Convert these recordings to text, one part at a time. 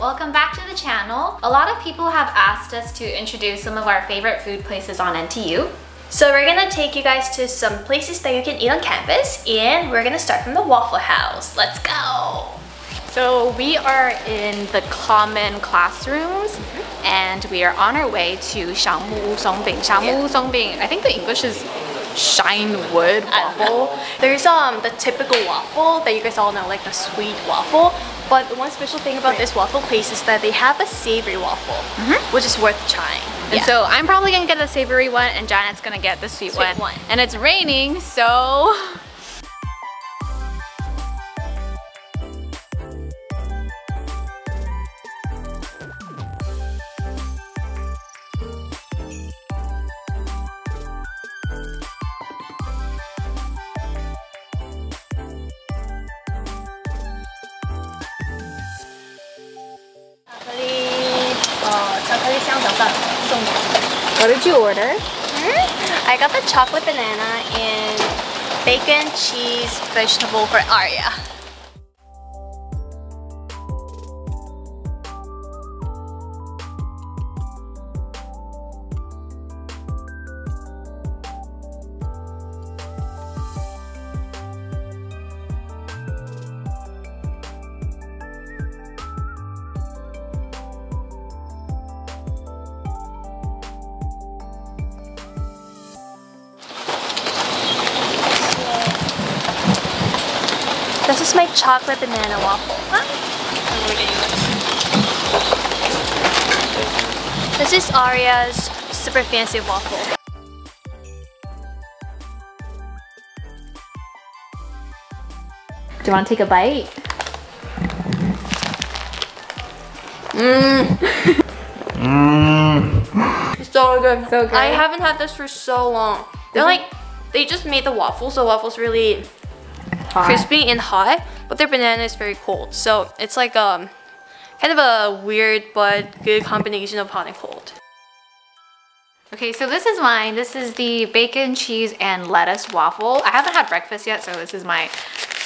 Welcome back to the channel. A lot of people have asked us to introduce some of our favorite food places on NTU. So we're gonna take you guys to some places that you can eat on campus and we're gonna start from the Waffle House. Let's go! So we are in the common classrooms and we are on our way to Xiangmu Songbing. Xiangmu Songbing, I think the English is shine wood waffle. There's um the typical waffle that you guys all know, like the sweet waffle. But the one special thing about this waffle place is that they have a savory waffle, mm-hmm. which is worth trying. And Yeah. so I'm probably gonna get the savory one and Janet's gonna get the sweet, Sweet one. one. And it's raining, so What did you order? Hmm? I got the chocolate banana and bacon, cheese, vegetable for Arya. This is my chocolate banana waffle. This is Arya's super fancy waffle. Do you want to take a bite? Mmm. Mmm. So good. So good. I haven't had this for so long. They're like, they just made the waffle, so waffle's really crispy and hot, but their banana is very cold. So it's like um, kind of a weird but good combination of hot and cold. Okay, so this is mine. This is the bacon, cheese, and lettuce waffle. I haven't had breakfast yet, so this is my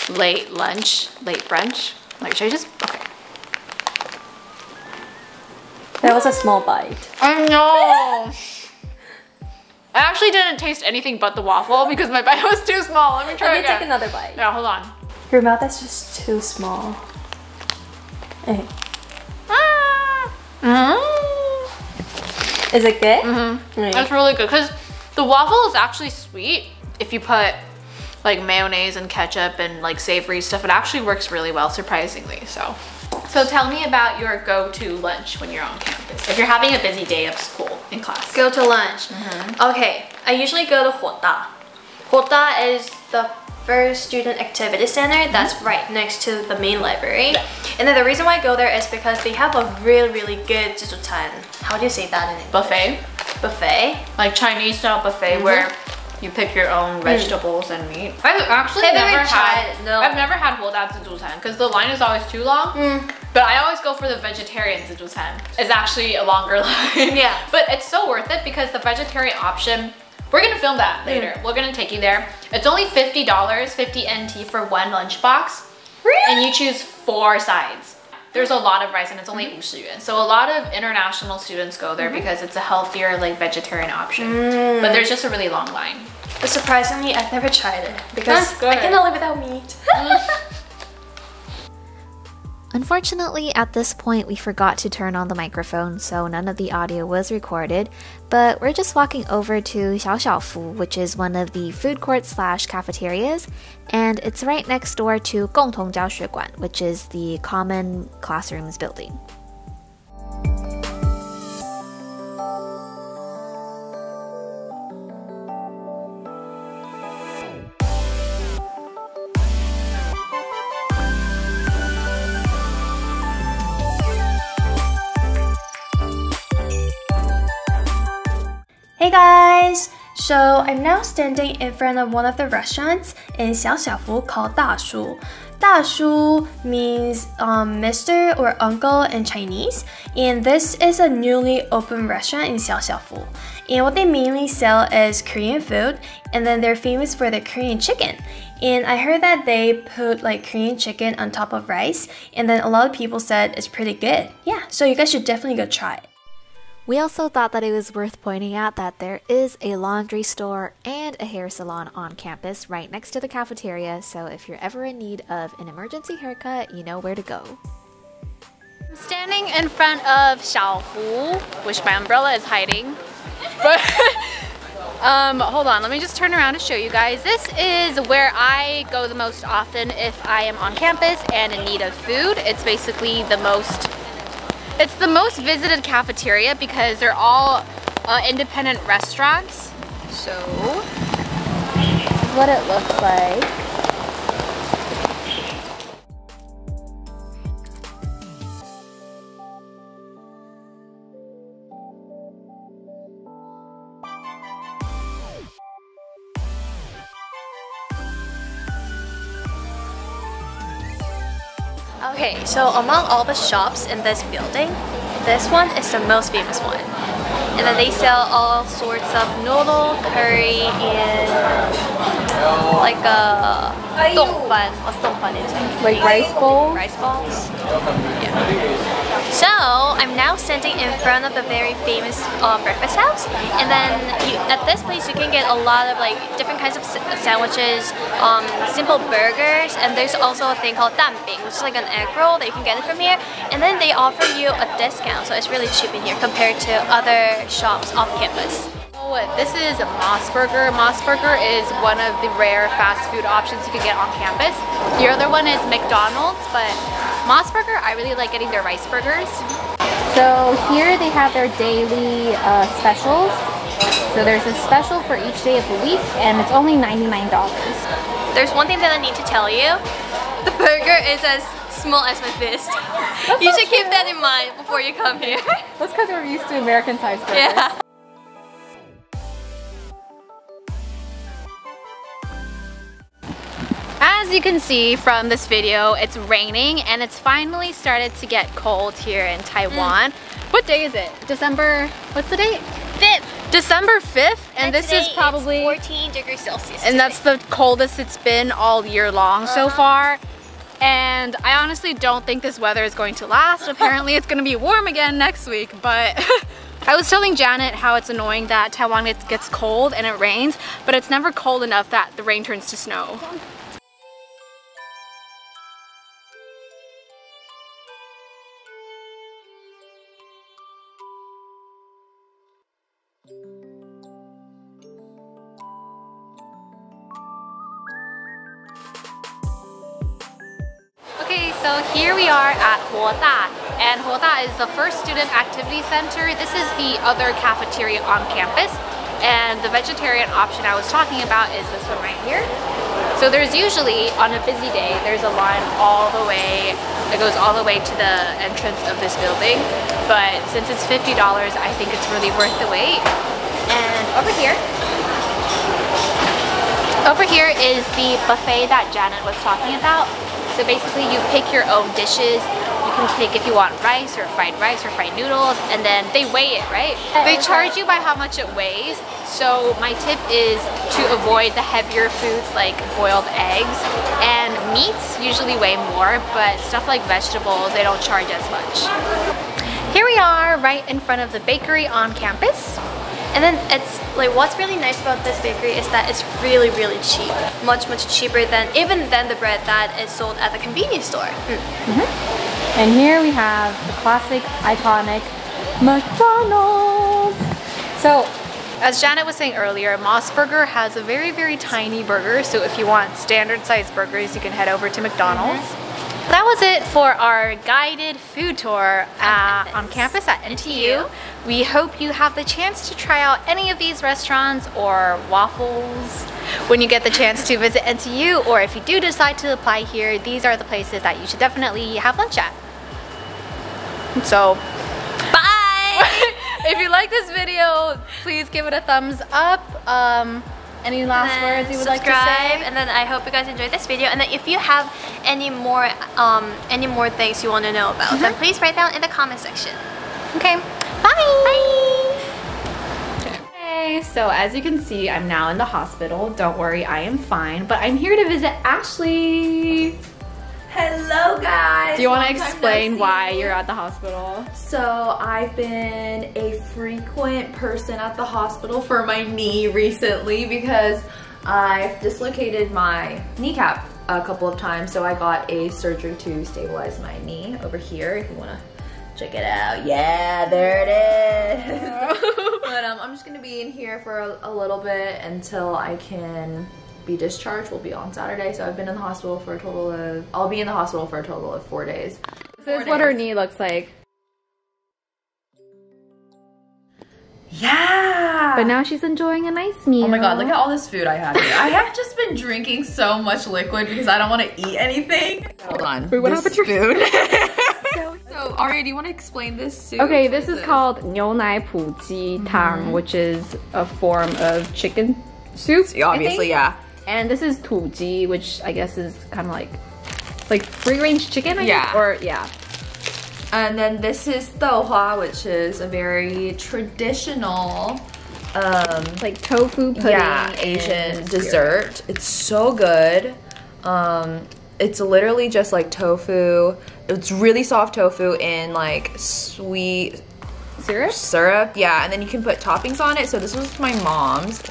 late lunch, late brunch. Like, should I just, okay. That was a small bite. I know. I actually didn't taste anything but the waffle because my bite was too small. Let me try Let me again. take another bite. Yeah, hold on. Your mouth is just too small. Okay. Ah. Mm. Is it good? Mm-hmm. That's really good because the waffle is actually sweet. If you put like mayonnaise and ketchup and like savory stuff, it actually works really well, surprisingly. So, so tell me about your go-to lunch when you're on campus, if you're having a busy day of school in class. Go to lunch. Mm -hmm. Okay, I usually go to Huoda. Huoda is the first student activity center that's mm -hmm. right next to the main library. Yeah. And then the reason why I go there is because they have a really, really good jizutan. How do you say that in English? Buffet. Buffet. Like Chinese style buffet mm -hmm. where you pick your own mm. vegetables mm. and meat. I've actually never had, no. I've never had Huoda Ziduzhan because the line is always too long. Mm. But I always go for the vegetarian Ziduzhan. It's actually a longer line. Yeah. but it's so worth it because the vegetarian option we're gonna film that mm. later. Mm. We're gonna take you there. It's only $50, 50 NT for one lunchbox. Really? And you choose four sides. There's a lot of rice and it's only mm-hmm. 50 yuan. So a lot of international students go there mm-hmm. because it's a healthier like vegetarian option. Mm. But there's just a really long line. But surprisingly, I've never tried it because I cannot live without meat. Unfortunately, at this point, we forgot to turn on the microphone, so none of the audio was recorded, but we're just walking over to Xiao Xiao Fu, which is one of the food court slash cafeterias, and it's right next door to Gongtong Jiao Shui Guan, which is the common classrooms building. guys! So I'm now standing in front of one of the restaurants in Xiaoxiaofu called Da Shu. Da Shu means um, Mr. or Uncle in Chinese, and this is a newly opened restaurant in Xiaoxiaofu. And what they mainly sell is Korean food, and then they're famous for their Korean chicken. And I heard that they put like Korean chicken on top of rice, and then a lot of people said it's pretty good. Yeah, so you guys should definitely go try it. We also thought that it was worth pointing out that there is a laundry store and a hair salon on campus right next to the cafeteria, so if you're ever in need of an emergency haircut, you know where to go. I'm standing in front of Xiaofu, which my umbrella is hiding. But um, hold on, let me just turn around to show you guys. This is where I go the most often if I am on campus and in need of food. It's basically the most it's the most visited cafeteria because they're all uh, independent restaurants. So, what it looks like. Okay, so among all the shops in this building, this one is the most famous one. And then they sell all sorts of noodle, curry, and like uh, a dongfan. What's dongfan in Chinese? Like rice bowl? Rice balls. Yeah. I'm now standing in front of the very famous uh, breakfast house, and then you, at this place you can get a lot of like different kinds of sandwiches, um, simple burgers, and there's also a thing called danbing, which is like an egg roll that you can get it from here, and then they offer you a discount, so it's really cheap in here compared to other shops off campus. Oh, this is MOS Burger. MOS Burger is one of the rare fast food options you can get on campus. The other one is McDonald's, but MOS Burger, I really like getting their rice burgers. So here they have their daily uh, specials. So there's a special for each day of the week and it's only $99. There's one thing that I need to tell you. The burger is as small as my fist. That's you so should cute. keep that in mind before you come here. That's because we're used to American sized burgers. Yeah. You can see from this video, it's raining and it's finally started to get cold here in Taiwan. Mm. What day is it? December, what's the date? 5th. December 5th and, and this is probably 14 degrees Celsius. And today. that's the coldest it's been all year long uh -huh. so uh-huh. far. And I honestly don't think this weather is going to last. Apparently it's gonna be warm again next week, but I was telling Janet how it's annoying that Taiwan gets cold and it rains, but it's never cold enough that the rain turns to snow. So here we are at Huoda, and Huoda is the first student activity center. This is the other cafeteria on campus, and the vegetarian option I was talking about is this one right here. So there's usually, on a busy day, there's a line all the way, it goes all the way to the entrance of this building, but since it's $50, I think it's really worth the wait. And over here, over here is the buffet that Janet was talking about. So basically you pick your own dishes. You can pick if you want rice or fried rice or fried noodles and then they weigh it, right? They charge you by how much it weighs. So my tip is to avoid the heavier foods like boiled eggs and meats usually weigh more but stuff like vegetables they don't charge as much. Here we are right in front of the bakery on campus. And then it's like what's really nice about this bakery is that it's really really cheap. Much much cheaper than even than the bread that is sold at the convenience store. Mm. Mm -hmm. And here we have the classic iconic McDonald's. So as Janet was saying earlier, MOS Burger has a very, very tiny burger. So if you want standard size burgers, you can head over to McDonald's. Mm -hmm. That was it for our guided food tour uh, on campus at NTU. We hope you have the chance to try out any of these restaurants or waffles when you get the chance to visit NTU or if you do decide to apply here, these are the places that you should definitely have lunch at. So, bye! if you like this video, please give it a thumbs up. Um, any last words you would like to say? And then I hope you guys enjoyed this video. And then if you have any more um, any more things you want to know about, mm -hmm. then please write down in the comment section. Okay. Bye. Bye. Hey. so as you can see, I'm now in the hospital. Don't worry, I am fine, but I'm here to visit Ashley. Hello guys! Do you want to time no explain why you're at the hospital? So I've been a frequent person at the hospital for my knee recently because I've dislocated my kneecap a couple of times. So I got a surgery to stabilize my knee over here if you wanna check it out. Yeah, there it is. but um, I'm just gonna be in here for a, a little bit until I can be discharged will be on Saturday. So I've been in the hospital for a total of, I'll be in the hospital for a total of four days. This four is days. what her knee looks like. Yeah. But now she's enjoying a nice meal. Oh my god, look at all this food I have here. I have just been drinking so much liquid because I don't want to eat anything. Hold on. Wait, what happened to your food? so, Aria, do you want to explain this soup? Okay, this is, is called Nai Pu Ji Tang, mm-hmm. which is a form of chicken soup. Obviously, yeah. And this is 土鸡, which I guess is kind of like like free range chicken, I Yeah. guess? Or yeah. And then this is douhua, which is a very traditional, um, Like tofu pudding. yeah, Asian syrup. dessert. It's so good. Um, it's literally just like tofu. It's really soft tofu in like sweet Syrup? syrup. Yeah, and then you can put toppings on it. So this was my mom's.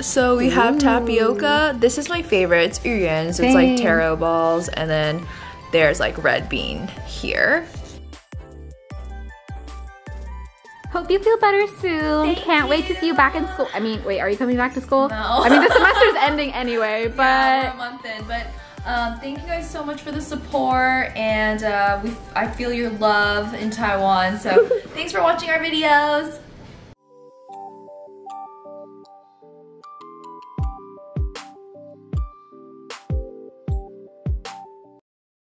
So we have tapioca. This is my favorite. It's yuan. So it's like taro balls, and then there's like red bean here. Hope you feel better soon. Can't wait to see you back in school. I mean, wait, are you coming back to school? No. I mean, the semester's ending anyway, but Yeah, we're a month in, but um, thank you guys so much for the support, and uh, we I feel your love in Taiwan. So thanks for watching our videos.